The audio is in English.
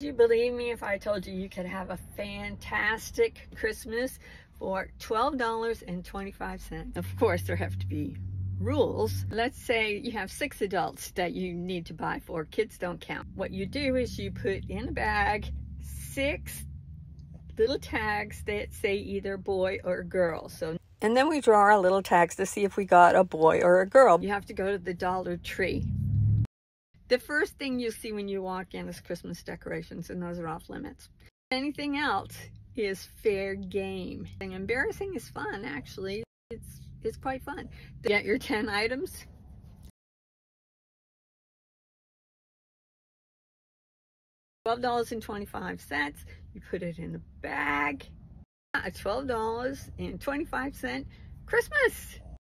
Do you believe me if I told you you could have a fantastic Christmas for $12.25? Of course, there have to be rules. Let's say you have six adults that you need to buy for. Kids don't count. What you do is you put in a bag six little tags that say either boy or girl. So and then we draw our little tags to see if we got a boy or a girl. You have to go to the Dollar Tree. The first thing you see when you walk in is Christmas decorations, and those are off limits. Anything else is fair game. And embarrassing is fun, actually. It's, it's quite fun. Get your 10 items. $12.25. You put it in a bag. $12.25 Christmas.